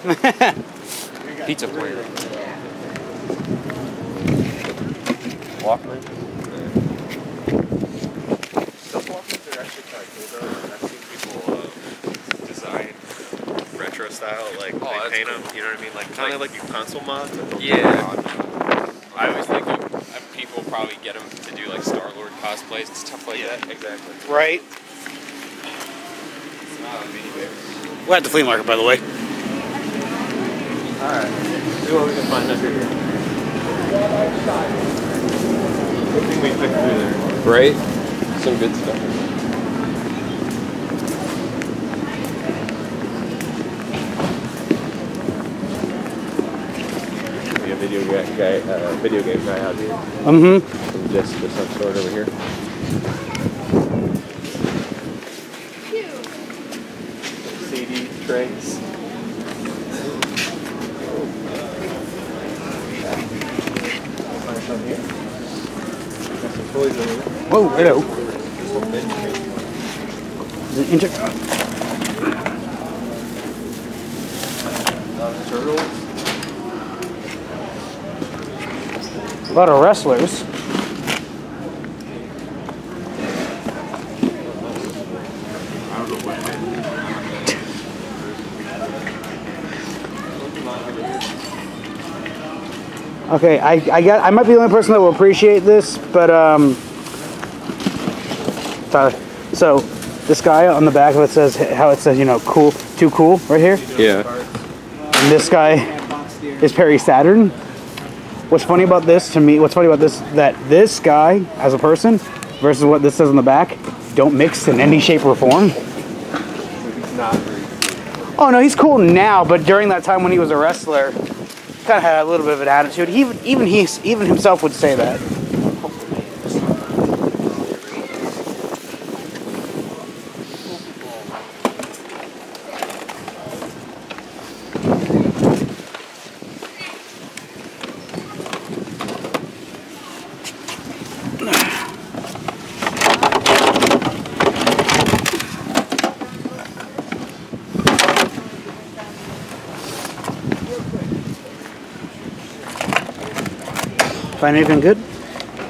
Pizza Player. Walkman. Those Walkmans are actually kind of cool though. I've seen people uh, design retro style, like Oh, they that's paint them. You know what I mean? Like kind of like, you console mods. but they'll Yeah. I always think of, of people probably get them to do like Star Lord cosplays and stuff like Yeah, that. exactly. Right. It's not a mini. We're at the flea market, by the way. All right. See what we can find under here. Good thing we picked through there. Right? Some good stuff. We video guy, guy uh, video game guy out here. Mm-hmm. From just the some sort over here. CD trays. Find some here. Got some toys over there. Whoa, hello. It inter- turtles. a lot of wrestlers. Okay, I, I get I might be the only person that will appreciate this, but um Tyler, so this guy on the back of it says how it says, you know, cool, too cool right here. Yeah. And this guy is Perry Saturn. What's funny about this to me, what's funny about this, that this guy as a person versus what this says on the back don't mix in any shape or form. Oh no, he's cool now, but during that time when he was a wrestler, kind of had a little bit of an attitude. He, even even he even himself would say that. Find anything good?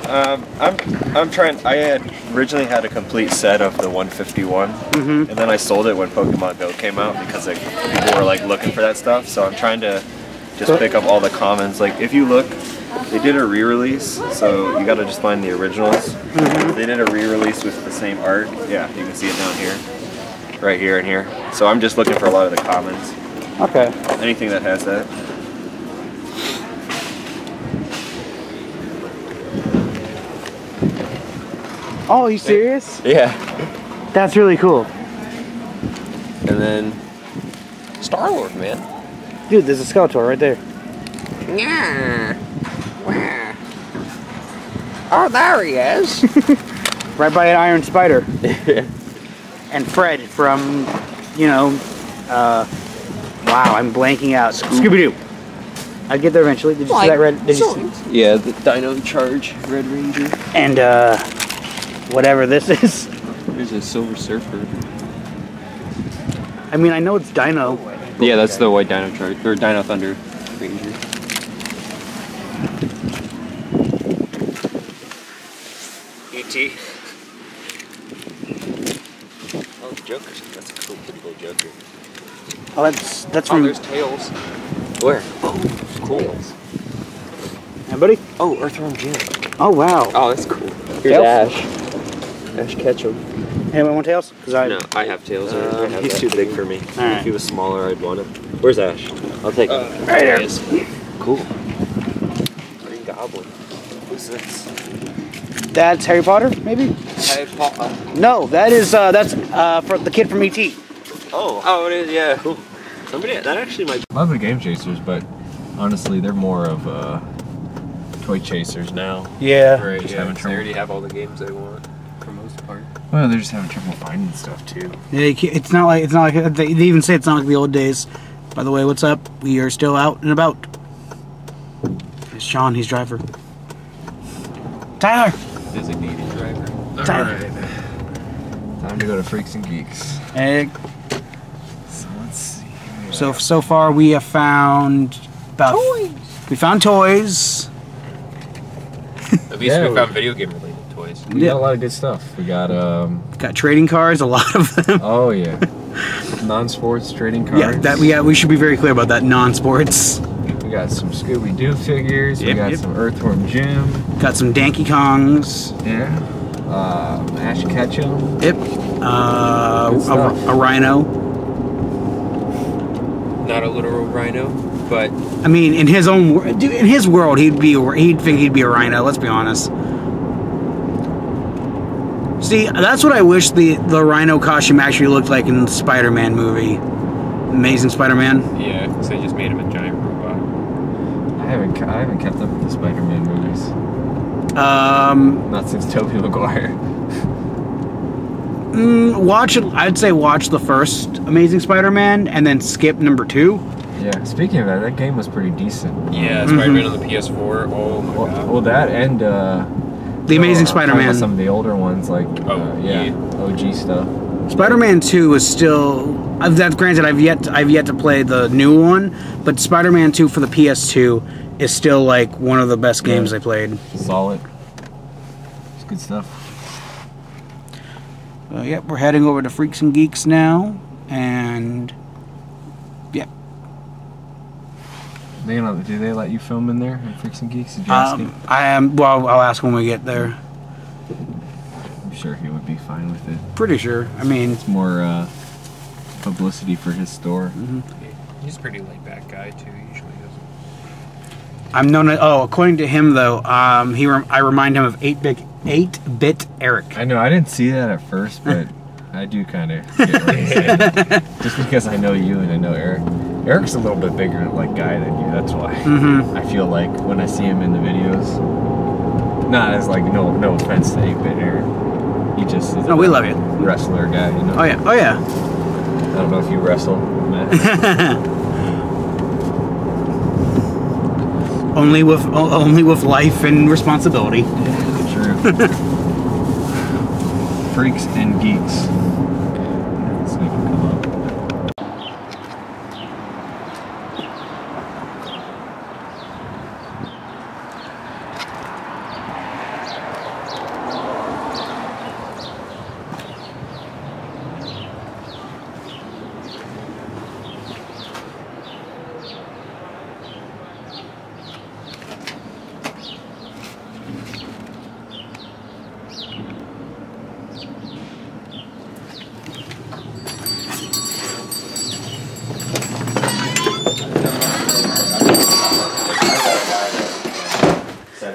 Um, I'm I'm trying. I had originally had a complete set of the 151, and then I sold it when Pokemon Go came out because like people were like looking for that stuff. So I'm trying to just pick up all the commons. Like if you look, they did a re-release, so you got to just find the originals. They did a re-release with the same art. Yeah, you can see it down here, right here and here. So I'm just looking for a lot of the commons. Okay. Anything that has that. Oh, you serious? Yeah. That's really cool. And then Star Lord, man. Dude, there's a Skeletor right there. Yeah. Wow. Oh, there he is. Right by an Iron Spider. and Fred from, you know, uh, wow, I'm blanking out. Scooby Doo. I'll get there eventually. Did you see that red? Did you see? yeah, the Dino Charge Red Ranger. And uh, whatever this is. There's a Silver Surfer. I mean, I know it's Dino. Yeah, that's the white Dino Charge or Dino Thunder Ranger. E.T. Oh, Joker. That's a cool, pretty cool Joker. Oh, that's that's Oh, from. there's Tails. Where? Oh, cool. Anybody? Oh, Earthworm Jim. Oh wow. Oh, that's cool. Here's Tails? Ash. Ash Ketchum. Anyone want tails? Because I. No, I have Tails. I Um, have he's that. too big for me. Alright. If he was smaller, I'd want him. Where's Ash? I'll take him. Uh, right there. Cool. Green Goblin. Who's this? That's Harry Potter, maybe? Hey, Papa. No, that is uh, that's uh, for the kid from ET. Oh, Oh, it is. Yeah. cool. Somebody that actually might. Love the game chasers, but honestly, they're more of uh, toy chasers now. Yeah. Right. Just yeah, having 'cause trouble. They already have all the games they want for most part. Well, they're just having trouble finding stuff too. Yeah, you can't- it's not like it's not like they they even say it's not like the old days By the way, what's up? We are still out and about. It's Sean, he's driver. Tyler! Designated driver. Tyler. Time to go to Freaks and Geeks. Egg. So let's see. so so far we have found about Toys. we found toys. At least Yeah, we we- found video game related toys. We Yeah. got a lot of good stuff. We got um. Got trading cards, a lot of them. Oh yeah. Non-sports trading cards. Yeah, that we yeah, we should be very clear about that. Non-sports. We got some Scooby Doo figures. we got yep. some Earthworm Jim. Got some Donkey Kongs. Yeah. Um, Ash Ketchum. Yep. Uh, a, a rhino. Not a literal rhino, but I mean, in his own wor- in his world, he'd be he'd think he'd be a rhino. Let's be honest. See, that's what I wish the the rhino costume actually looked like in the Spider-Man movie, Amazing Spider-Man. yeah, because they just made him a giant robot. I haven't I haven't kept up with the Spider-Man movies. Um, Not since Tobey Maguire. mm, watch it. I'd say watch the first Amazing Spider-Man and then skip number two. Yeah. Speaking of that, that game was pretty decent. Yeah, Mm-hmm. Spider-Man on the PS4. Oh my Well, god. well that and uh, The Amazing oh, I'm talking about Spider-Man. Some of the older ones, like Oh, uh, yeah, yeah. OG stuff. Spider-Man Two is still. I've, that granted, I've yet I've yet to play the new one, but Spider-Man Two for the PS2 is still like one of the best games Yeah. I played. Solid. It's good stuff. Uh, yep, we're heading over to Freaks and Geeks now, and yep. They gonna, do they let you film in there at Freaks and Geeks? Did you ask Um, him? I am. Well, I'll ask when we get there. I'm sure he would be fine with it. Pretty sure. I mean, It's more uh, publicity for his store. He's a pretty laid back guy too. He usually doesn't. I'm known. As, oh, according to him though, um, he rem- I remind him of eight bit eight bit Eric. I know I didn't see that at first, but I do kind of get what he's saying. Just because I know you and I know Eric. Eric's a little bit bigger like guy than you. That's why Mhm. I feel like when I see him in the videos, not as like no no offense to 8-bit Eric, he just is No, a we love you. wrestler guy. You know. Oh yeah. Oh yeah. I don't know if you wrestle. Only with only with life and responsibility. True. Freaks and geeks. Let's see if we come up.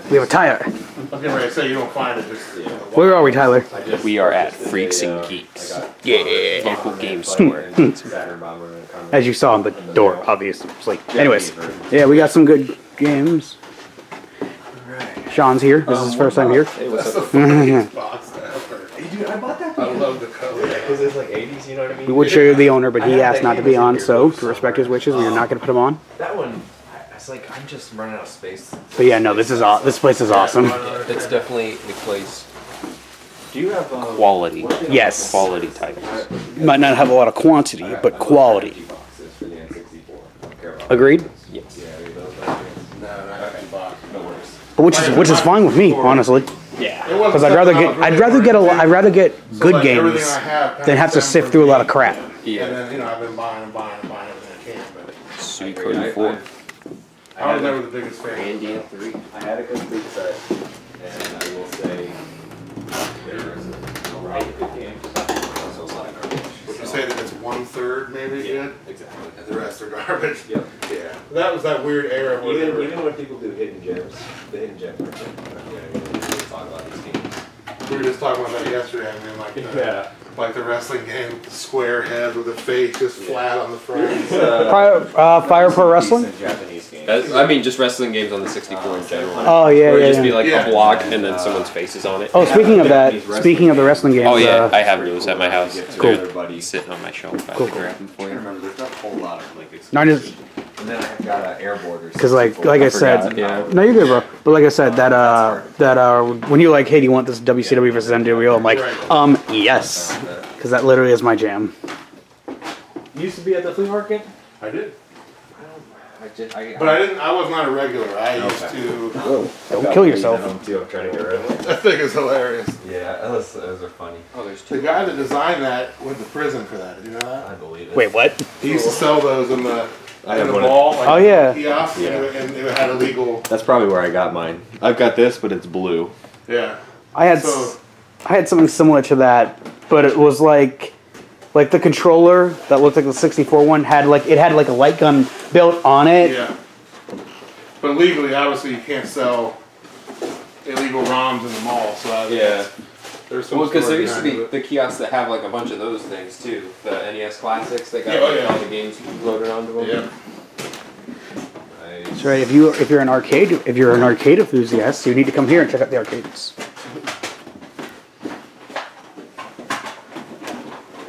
We have a Tyler. I was getting ready to say you don't find it. Just, you know, Where are we, Tyler? We are at Freaks and uh, Geeks. Yeah, local game store. As you saw on the uh, door, obviously. Anyways, yeah, we got some good games. Sean's here. This is his um, first time here. that's the funniest box ever. Dude, I bought that I love the color. because it's like 80s, you know what I mean? We would show you the owner, but he asked not to be on, so to respect his wishes, we are not going to put him on. Um, that one, I, I was like, I'm just running out of space. But yeah, no, this is aw- this place is awesome. It's definitely a place Do you have um, quality. Yes, Quality titles. might not have a lot of quantity, but quality. boxes for the N64? Agreed. Yes. No, not empty box. No worries. Which is which is fine with me, honestly, Yeah. Because I'd rather get I'd rather get a wanting I'd rather get good games than have to sift through a lot of crap. Yeah. And then, you know, I've been buying and buying and buying everything I can, but Suikoden 4. I was never the biggest fan. Andy and three. I had a complete set, and I will say there is a lot of good games. Also a lot of garbage. Would you say that it's one third maybe good, Exactly. and the rest are garbage? Yep. Yeah. That was that weird era where they Even, were, even when people do hidden gems, the hidden gems are good. You know, we talk about these games. we were just talking about that yesterday. I mean, like the, like the wrestling game, square head with a face just flat on the front. Fire, uh, Fire Pro Wrestling. Decent Japanese games. That's- I mean, just wrestling games on the 64 in general. Oh yeah, Or yeah, just yeah. be like Yeah. a block and then someone's face is on it. oh, speaking of that, speaking of the wrestling games. Oh yeah, uh, I have those at my house. Cool. They're Buddy. sitting on my shelf. I Cool, have to grab them for I you. remember there's not a whole lot of like No, I just- And then I've got uh, air borders. 'Cause, like- like I said- forgot, yeah. No, you're good, bro. But like I said, that uh, that uh, when you like, hey, do you want this WCW versus NWO? I'm like, um, yes, because that literally is my jam. You used to be at the flea market? I did. I just, I, But I didn't. I was not a regular. I used Okay. to. Don't kill yourself. Home too. I'm trying to get rid of it. I think it's hilarious. Yeah, those, those are funny. Oh, there's The two. guy that designed that went to prison for that. Did you know that? I believe it. Wait, what? He used to sell those in the I in have the one. mall. Like, Oh, yeah. Kiosk, Yeah. And, and it had illegal. That's probably where I got mine. I've got this, but it's blue. Yeah. I had s So- I had something similar to that, but it was like like the controller that looked like the 64 one had like it had like a light gun built on it. Yeah. But legally, obviously, you can't sell illegal ROMs in the mall. So I, Yeah. there's some Well, because there used to be it. the kiosks that have like a bunch of those things too. The NES classics, they got Yeah, oh, like, yeah. all the games loaded onto them. Yeah. That's right. If you if you're an arcade if you're an arcade enthusiast, you need to come here and check out the arcades.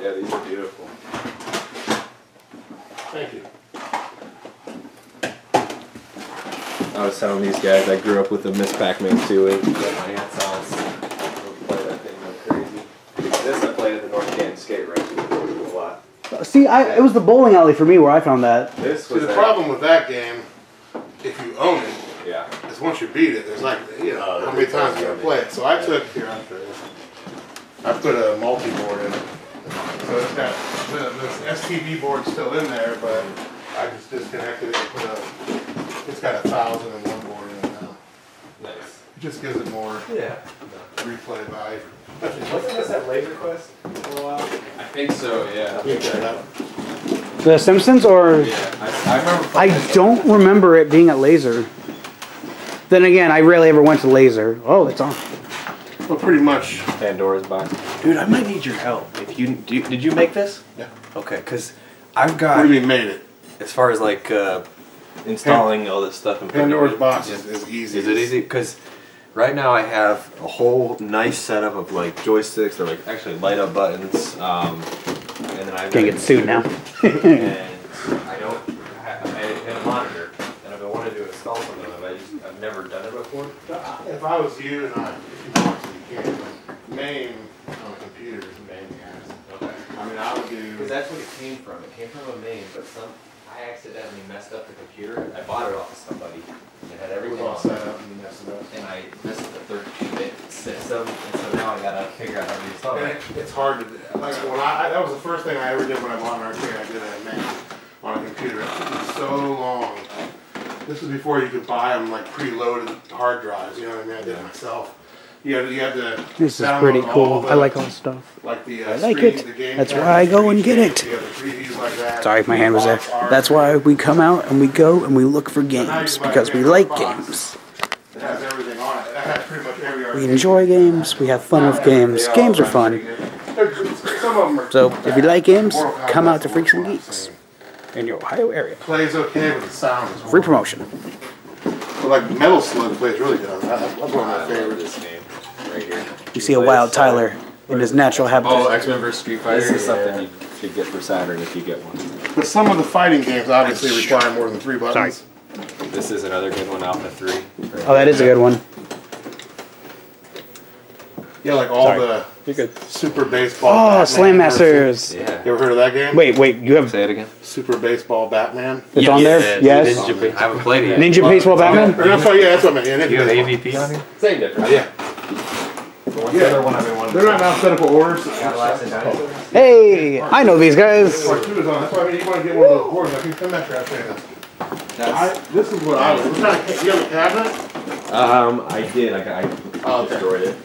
Yeah, these are beautiful. Thank you. I was telling these guys I grew up with the Miss Pac-Man 2 at my aunt's house. Would Play that thing like crazy. This I played at the North Canton skate rink a lot. Uh, see, I it was the bowling alley for me where I found that. This See, the at- problem with that game, if you own it, Yeah. is once you beat it, there's like, you know, Oh, how many there's times you no gotta play it. So I took, here, I'll show. I put a multi-board in it. So it's got, the, the STV board's still in there, but I just disconnected it and put a, it's got a thousand and one board in it now. Nice. It just gives it more Yeah. replay value. Wasn't this at Laser Quest for a while? I think so. Yeah. Look that up. The Simpsons or Yeah. I, I remember. playing I this- don't remember it being at Laser. Then again, I rarely ever went to Laser. Oh, it's on. Well, pretty much, Pandora's box. Dude, I might need your help. If you, do you did you make this? Yeah. Okay, cause I've what got do you mean made it? as far as like uh, installing all this stuff and Pandora's box is, is easy. Is it easy? Because right now I have a whole nice setup of like joysticks. They're like actually light up buttons. Um, and then I've Can't got get sued now. and I don't. I, I, and a monitor. And I've been wanting to install something, but I just I've never done it before. If I was you and I, if you want to, you can, but MAME on a computer is MAME guys. Okay. I mean, I would do. Because that's what it came from. It came from a MAME, but some I accidentally messed up the computer. I bought it off of somebody. It had everything all on set up and you messed it up. And I messed up the 32-bit system, and so now I gotta figure out how to install it. it, it's hard to, like, when I, I- that was the first thing I ever did when I bought an arcade, I did it at on a computer. It took me so long. This was before you could buy them like preloaded hard drives, you know what I mean? I did it myself. You had, you had to. This is pretty cool. the- I like all this stuff. Like the, uh, I like screen- it. the That's why I go and get it. have like Sorry, my hand was there. That's why we come out and we go and we look for games because we like games. It has everything on it. It has pretty much every We enjoy games. We have fun with games. Games are fun. They're- Some of them are. So if you like games, come out to the Freaks and Geeks in your Ohio area. Plays okay, but the sound Free promotion. But like Metal Slug plays really good on that. That's one of my favorites. this game right here. You see a wild Tyler in his natural habitat. Oh, habitat. X Men vs Street Fighter. This is something you should get for Saturn if you get one. But some of the fighting games obviously require more than three buttons. This is another good one, Alpha Three. Oh, that is a good one. Yeah, like all Sorry. the You're good. Super Baseball. Oh, Batman Slam Masters. Yeah. You ever heard of that game? Wait, wait. You have Say it again. Super Baseball Batman. it's on there? Yes. Ninja, I haven't played it yet. Ninja Baseball Batman. Or that's what, yeah, that's what I meant. Yeah, You have Ninja AVP on here? Same difference. Yeah. What's Yeah. the other one I've been wanting They're not in alphabetical order. so- Galaxy Dinosaurs? Hey, I know these guys. Part two is on. That's why I mean, you want to get one of those boards. I can come back here. I'll show you this. I, this is what I was. What kind of, ca- you have a cabinet? Um, I did. I, I Oh, okay. destroyed it.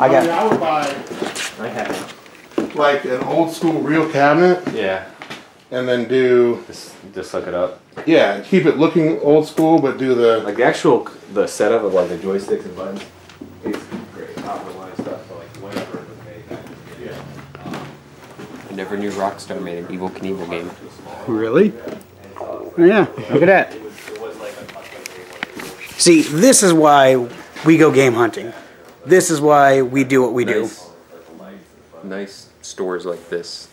I mean, got. I would buy I have. like an old school real cabinet Yeah. and then do Just, just suck it up. yeah, keep it looking old school, but do the Like the actual the setup of like the joysticks and buttons is great. Top of the line stuff. But like whenever it was made, that was yeah. I never knew Rockstar made an Evel Knievel game. Really? Oh, yeah. Look at that. It was, it was like a See, this is why we go game hunting. This is why we do what we do. Nice, nice stores like this.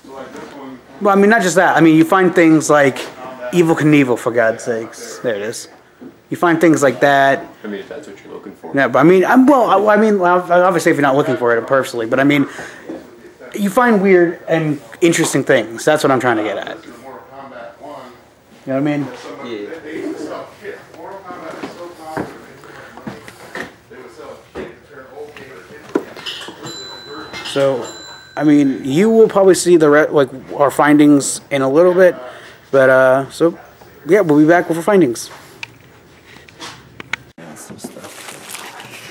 Well, I mean, not just that. I mean, you find things like Evel Knievel, for God's sakes. There it is. You find things like that. I mean, if that's what you're looking for. Yeah, but I mean, I'm well. I I mean, obviously, if you're not looking for it personally, but I mean, you find weird and interesting things. That's what I'm trying to get at. You Mortal Kombat 1, know what I mean? somebody, they, they used to sell kits. Mortal Kombat is so popular, they would they would sell a kit to turn old game into a conversion. So, I mean, you will probably see the re- like our findings in a little bit, but uh, so yeah, we'll be back with our findings.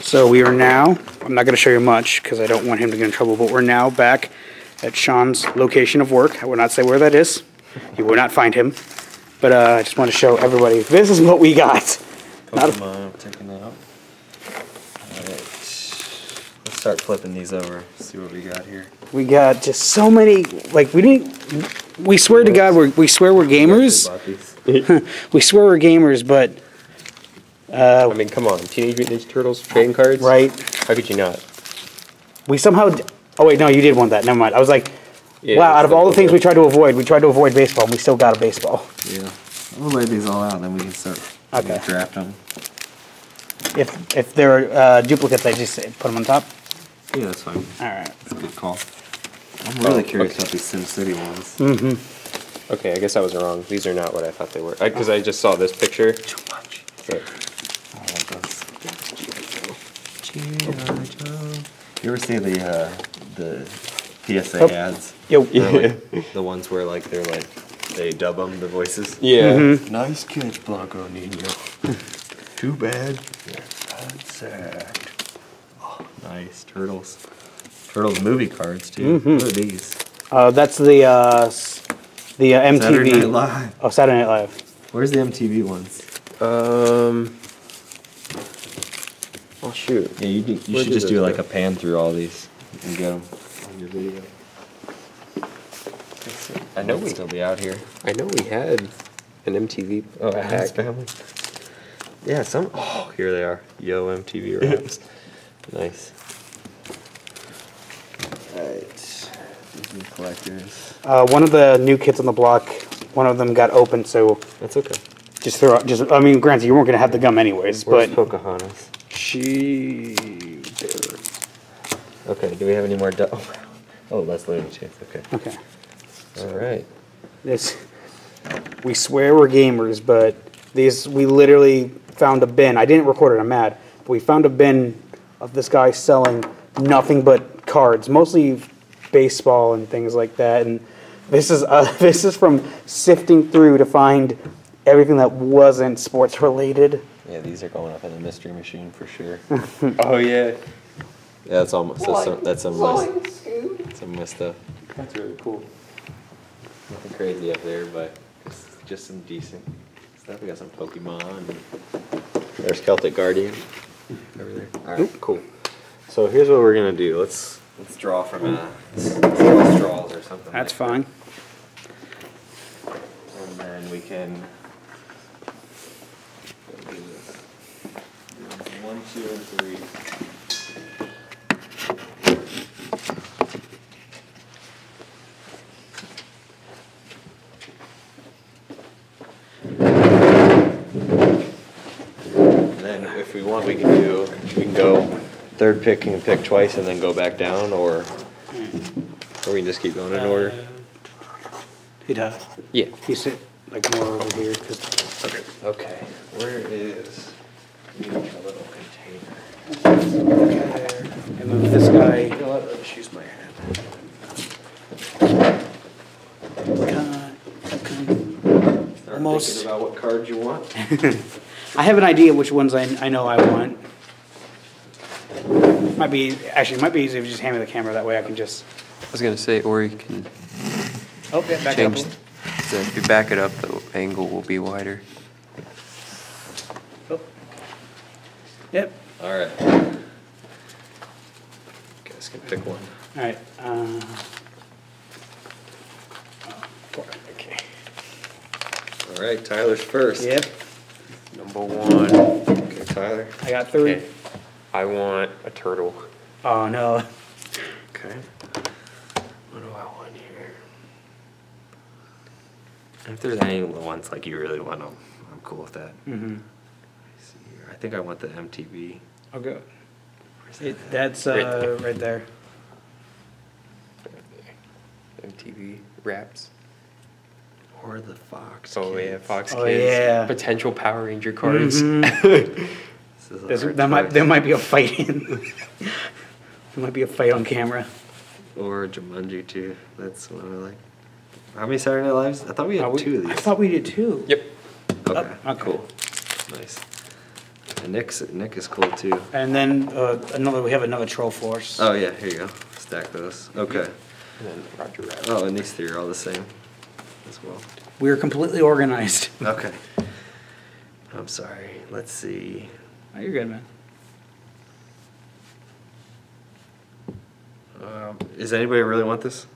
So we are now. I'm not going to show you much because I don't want him to get in trouble. But we're now back at Sean's location of work. I will not say where that is. You will not find him. But uh, I just want to show everybody. This is what we got. Not a- taking that out. Alright. Let's start flipping these over. See what we got here. We got just so many. Like we didn't. We swear to God, we're, we swear we're gamers. We swear we're gamers, but I mean, come on. Teenage Mutant Ninja Turtles trading cards? right. How could you not? We somehow. Oh wait, no, you did want that. Never mind. I was like, Yeah, wow. Out of all the things good. we tried to avoid, we tried to avoid baseball, and we still got a baseball. Yeah. We'll lay these all out, and then we can start Okay. draft them. If if they're uh, duplicates, I just say put them on top. Yeah, that's fine. All right. That's a good call. I'm really Oh, curious okay. about these SimCity ones. Okay, I guess I was wrong. These are not what I thought they were. Because I, just saw this picture. Too much. But I want those. G.I. Joe. You ever see the uh, the PSA Oh. ads? Yo. They're like the ones where like they're like they dub them the voices. yeah. Mm-hmm. Nice catch, Blanco Nino. Too bad. You're unsacked. Oh, nice turtles. Turtles movie cards too. Mm-hmm. What are these? Uh, that's the uh, the uh, MTV. Saturday Night Live. Oh, Saturday Night Live. Where's the MTV ones? Um. Oh shoot. Yeah, you, do, you should just do like go? a pan through all these and get them on your video. I know Might we. still be out here. I know we had an MTV. Oh, a Addams hack. Family. Yeah, some. Oh, here they are. Yo, MTV raps. nice. Disney collectors. Uh, one of the new kids on the block. One of them got open, so That's okay. just throw. Just I mean, granted, you weren't gonna have the gum anyways, Where's but Pocahontas? she. Okay, do we have any more? Du- oh, that's Looney Tunes. Okay. Okay. All right. This, we swear we're gamers, but these we literally found a bin. I didn't record it. I'm mad. But we found a bin of this guy selling nothing but cards, mostly baseball and things like that. And this is uh, this is from sifting through to find everything that wasn't sports related. Yeah, these are going up in the mystery machine for sure. Oh yeah. Yeah, that's almost that's some, that's some of my, some of my stuff. That's really cool. Nothing crazy up there, but it's just some decent stuff. We got some Pokemon. There's Celtic Guardian over there. All right, cool. So here's what we're gonna do. Let's let's draw from uh, let's straws or something. That's like fine. that. And then we can. do. One, two, and three. And then if we want, we can do, we can go third pick and pick twice and then go back down, or, or we can just keep going in order. He'd uh, Yeah. he sit like more over here because Okay, where is, we need a little container. and then this guy. You know what, let's use my hand. Start Almost. thinking about what cards you want. I have an idea which ones I, I know I want. Might be actually it might be easy if you just hand me the camera that way I can just. I was gonna say, or you can Oh yeah, back change. up. So if you back it up, the angle will be wider. Oh. Yep. All right. Guys can pick one. All right. Uh, oh, four, okay. All right, Tyler's first. Yep. Number one. Okay, Tyler. Tyler. I got three. Okay. I want a turtle. Oh no. Okay. What do I want here? If there's any ones like you really want, I'm, I'm cool with that. Mm-hmm. see here. I think I want the MTV. Okay. Where's It, that? that's Right uh, there. right there. MTV Raps. Or the Fox. Oh yeah, Kids. Fox Oh, Kids. yeah. Potential Power Ranger cards. Mhm. This is a There's, hard that might choice. there might be a fight in. there might be a fight on camera. Or Jumanji too. That's one I like. How many Saturday Night Lives? I thought we had Uh, we- two of these. I thought we did two. Yep. Okay. Oh, okay. Cool. Nice. And Nick's Nick is cool too. And then uh, another. We have another troll force. Oh yeah, here you go. Stack those. Okay. And then Roger Rabbit. Oh, and these three are all the same as well. We are completely organized. Okay. I'm sorry. Let's see. Oh, you're good, man. Um, does anybody really want this?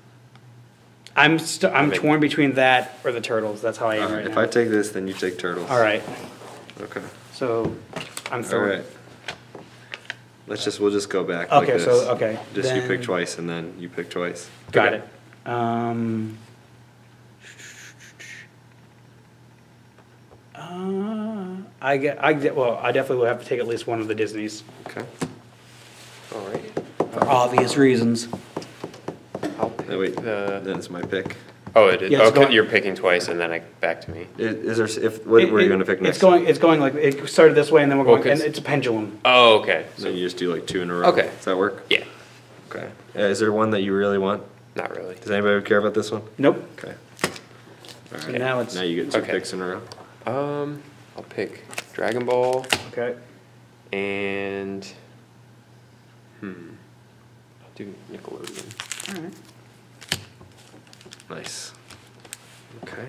I'm st- I'm Okay. torn between that or the turtles. That's how I am All right, right. If now. I take this, then you take turtles. All right. Okay. So I'm All throwing. right. Let's just we'll just go back. Okay, like so- okay, Just you then- pick twice, and then you pick twice. Got Okay. it. Um. Uh, I get. I get. Well, I definitely will have to take at least one of the Disney's Okay. All right. for obvious reasons. I'll pick Oh, wait. the. Then it's my pick. Oh, it is. Yeah, it's okay, going- you're picking twice, and then I back to me. Is, is there? s- If what It- were you it- gonna pick next? It's going. It's going like it started this way, and then we're Well, going. and 'cause- it's a pendulum. Oh, okay. So So you just do like two in a row. Okay. Does that work? yeah, Okay. Uh, is there one that you really want? not really. Does anybody care about this one? Nope. Okay. All So now it's- now you get two Okay. picks in a row. Um, I'll pick Dragon Ball Okay. and hmm, I'll do Nickelodeon. All right. Nice. Okay.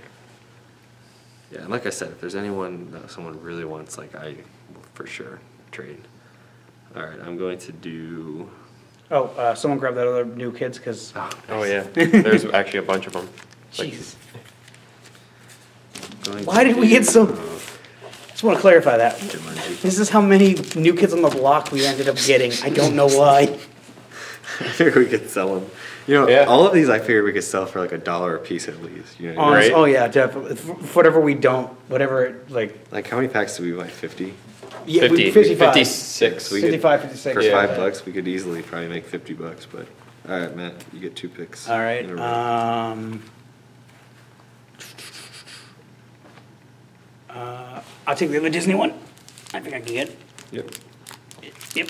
Yeah, and like I said, if there's anyone that someone really wants, like I will for sure trade. All right, I'm going to do. Oh, uh, someone grab that other new kids because. Oh yeah, there's actually a bunch of them. Like, Jeez. Going Why to did we get so- do Just want to clarify that. This is how many new kids on the block we ended up getting. I don't know why. I figured we could sell them. You know, Yeah. all of these I figured we could sell for like a dollar a piece at least. You know, what I mean? Honest, Right. Oh yeah, definitely. For for whatever we don't, whatever like like how many packs do we buy? Fifty. yeah, 50, 55. 56. We could- 55, 56. For yeah. five bucks, we could easily probably make fifty bucks. But all right, Matt, you get two picks. All right. in a row. Um, uh, I'll take the other Disney one. I think I can get. yep, Yep.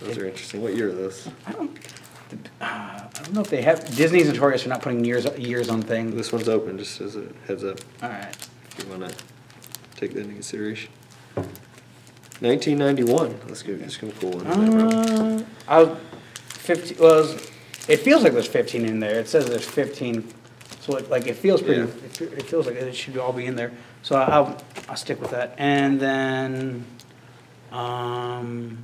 those are interesting. What year are those? I don't. Uh, I don't know if they have Disney's notorious for not putting years years on things. This one's open, just as a heads up. All right. If you wanna take that into consideration. Nineteen ninety-one. Let's give just gonna pull one. Uh, I'll fifteen. Well, it's- it feels like there's fifteen in there. It says there's fifteen. So it, like it feels pretty. Yeah. It, it feels like it should all be in there. So I'll I'll stick with that. And then, um,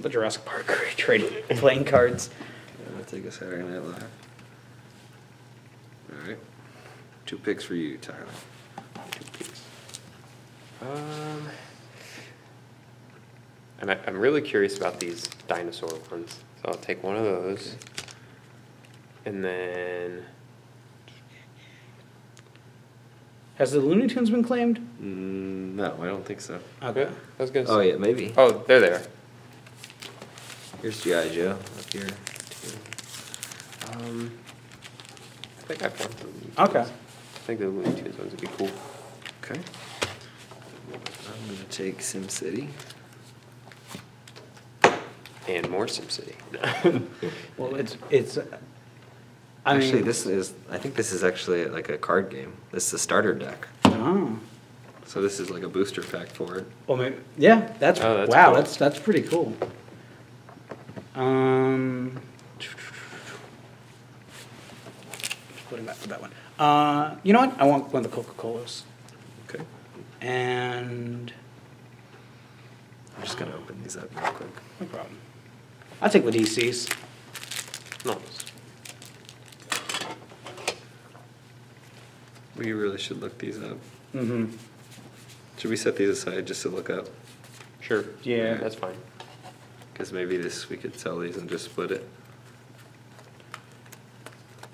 the Jurassic Park trading playing cards. I'm gonna take a Saturday Night Live. All right. Two picks for you, Tyler. Two picks. Um, I'm, I'm really curious about these dinosaur ones, so I'll take one of those. And then, Has the Looney Tunes been claimed? Mm, no, I don't think so. Okay. I was gonna. Oh say- yeah, maybe. Oh, there they're there. Here's GI Joe up here. Um, I think I want the Looney Tunes. Okay. I think the Looney Tunes ones would be cool. Okay. I'm gonna take SimCity. And more SimCity. Well, it's it's. I actually, mean, this is. I think this is actually like a card game. This is a starter deck. Oh. So this is like a booster pack for it. Well, maybe, yeah, that's, Oh, that's wow, cool. that's, that's pretty cool. Um. Putting back to that one. Uh, you know what? I want one of the Coca-Colas. Okay. And, I'm just gonna open these up real quick. no problem. I'll take the DCs. Nice. We really should look these up. Mm-hmm. Should we set these aside just to look up? Sure. Yeah. That's fine. Because maybe this, we could sell these and just split it.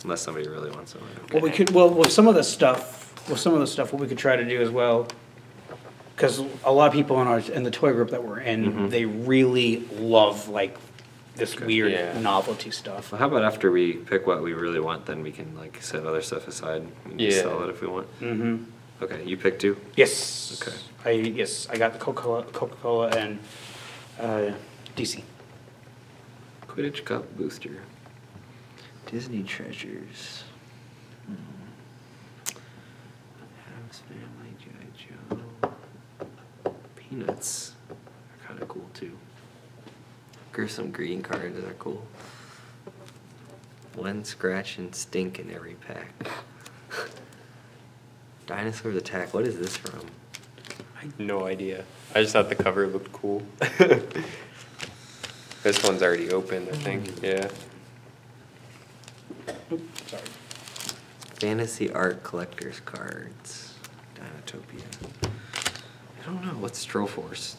Unless somebody really wants them. I Well, we could, well, with some of the stuff, with some of the stuff, what we could try to do as well, because a lot of people in our, in the toy group that we're in, they really love like this weird Yeah. novelty stuff. Well, how about after we pick what we really want, then we can like set other stuff aside. and can Yeah. sell it if we want. Mm-hmm. Okay, you pick two? Yes. Okay. I, yes, I got the Coca-Cola, Coca-Cola and, uh, DC. Quidditch Cup booster. Disney treasures. Hmm. Addams Family, G.I. Joe. Peanuts are kind of cool too. There's some green cards that are cool. One scratch and stink in every pack. Dinosaurs Attack. What is this from? I no idea. I just thought the cover looked cool. This one's already opened, I think, mm. yeah. Oops, sorry. Fantasy Art Collector's Cards. Dinotopia. I don't know. What's Trollforce?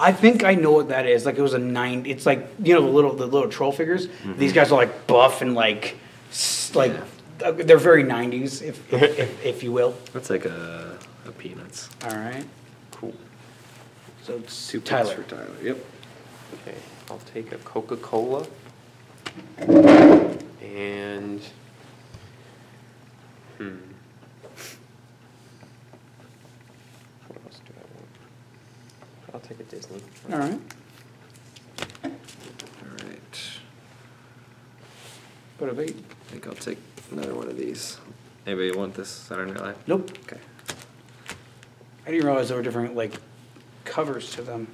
I think I know what that is. Like it was a nine. It's like you know the little the little troll figures. These guys are like buff and like like uh, they're very nineties, if, if, if if you will. That's like a, a Peanuts. All right. Cool. So it's Two Tyler. for Tyler. Yep. Okay, I'll take a Coca-Cola. And, hmm. What else do I want? I'll take a Disney. All right. All right. What a bait. I think I'll take another one of these. Anybody want this Saturday Night Live? Nope. Okay. I didn't realize there were different like covers to them,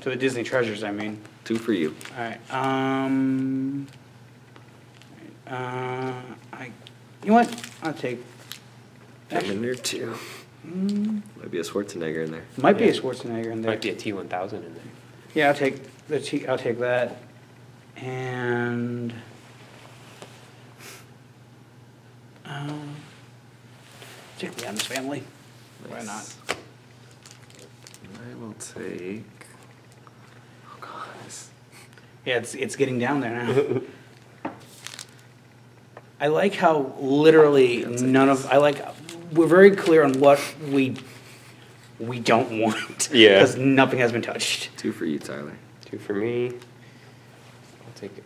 to the Disney treasures. I mean. Two for you. All right. Um. Uh, I. You know what? I'll take. I'm in there too. Might be a Schwarzenegger in there. Might be a Schwarzenegger in there. Might be a T one thousand in there. Yeah, I'll take the T. I'll take that. And. Um. Take the Addams family. Why not? Nice. I will take. Oh god. this- Yeah, it's it's getting down there now. I like how literally That's like none of I like we're very clear on what we we don't want. Yeah. Because nothing has been touched. Two for you, Tyler. Two for me. I'll take it.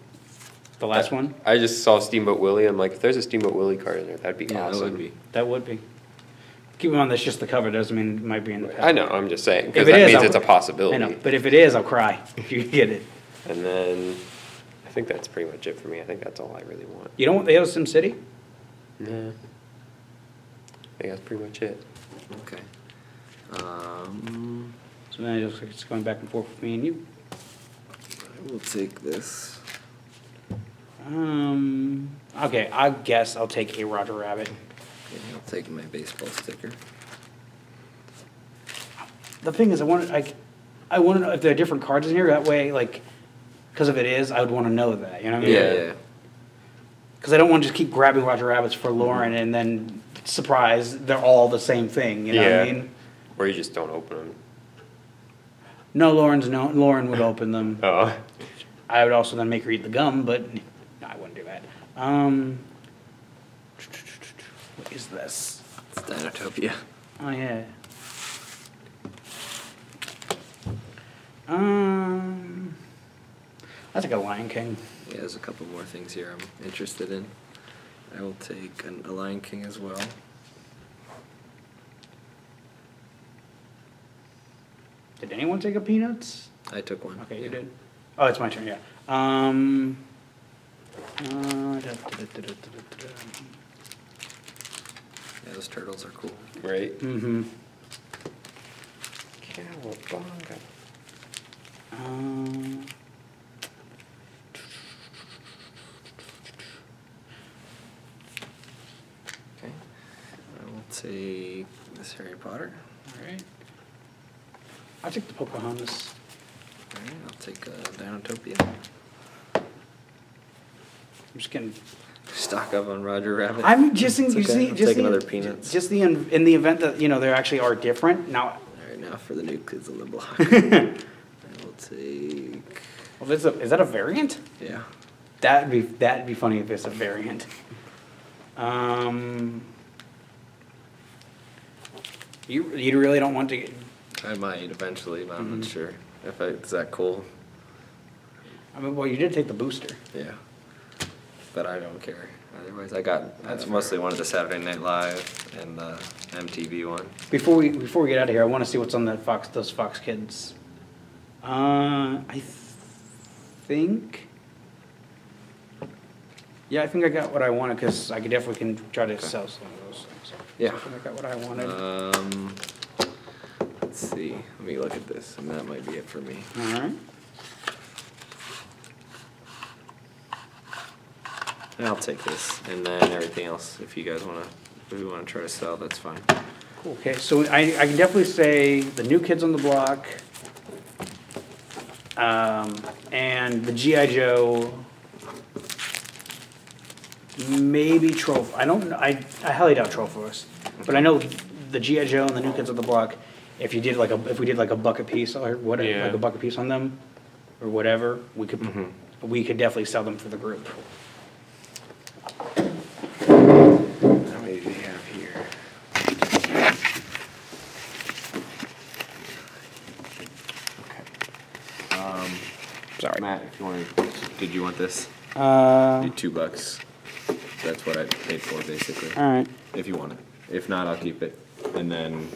The last one? I just saw Steamboat Willie. I'm like, if there's a Steamboat Willie card in there, that'd be Yeah, awesome. that would be. That would be. Keep in mind that's just the cover, doesn't mean it might be in the pack. I know. I'm just saying If because it that is, means I'll- it's a possibility. I know, but if it is, I'll cry if you get it. And then I think that's pretty much it for me. I think that's all I really want. You don't want the other Sim City? Nah. I think that's pretty much it. Okay. Um, So now it looks like it's going back and forth with me and you. I will take this. Um. Okay, I guess I'll take a Roger Rabbit. Okay, I'll take my baseball sticker. The thing is, I want I, I want to know if there are different cards in here. That way, like, because if it is, I would want to know that. You know what I mean? Yeah, yeah. Because I don't want to just keep grabbing Roger Rabbits for Lauren and then surprise, they're all the same thing. You know what I Yeah. mean? Or you just don't open them. No, Lauren's no. Lauren would open them. Oh. I would also then make her eat the gum, but no, I wouldn't do that. Um, what is this? It's Dinotopia. Oh yeah. Um, I think a Lion King. Yeah, there's a couple more things here I'm interested in. I will take an, a Lion King as well. Did anyone take a Peanuts? I took one. Okay, you did. Oh, it's my turn. Yeah. Um. uh, da- da- da- da- da- da- da- Yeah, those turtles are cool. Right? Mm-hmm. Cowabunga. Um. Okay. Will take this Harry Potter. All right. I'll take the Pocahontas. Alright, I'll take uh, Dinotopia. I'm just getting. Stock up on Roger Rabbit. I'm just in, It's you okay, see, I'll just take the, another Peanuts. Just the in, in the event that you know there actually are different. Now, Alright, now enough for the new kids on the block. I will take. Well, is, a, is that a variant? Yeah. That'd be that'd be funny if it's a variant. Um, you you really don't want to get. I might eventually, but I'm not sure. If I, is that cool? I mean, well, you did take the booster. Yeah. But I don't care. Otherwise, I got. That's mostly one of the Saturday Night Live and the MTV one. Before we before we get out of here, I want to see what's on that Fox those Fox Kids. Uh, I th- think. Yeah, I think I got what I wanted because I could definitely can try to sell some of those. Yeah. I think I got what I wanted. Um. Let's see. Let me look at this, and that might be it for me. All right. I'll take this, and then everything else. If you guys wanna, if you wanna try to sell, that's fine. Okay, so I, I can definitely say the new kids on the block, um, and the GI Joe, maybe Troph. I don't. I I highly doubt Trophos, but I know the GI Joe and the new kids on the block. If you did like a if we did like a bucket piece or whatever, Yeah. like a bucket piece on them, or whatever, we could Mm-hmm. we could definitely sell them for the group. How many do we have here? Okay. Sorry. Matt, if you wanted, did you want this? Uh, Be two bucks. That's what I paid for, basically. all right. If you want it. If not, I'll keep it. And then.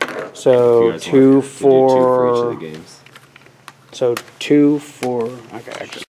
if you So guys want, two can do two for each for of the games. so two for okay. Actually.